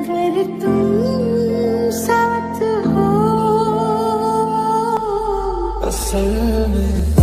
अगर तुम साथ हो। असल में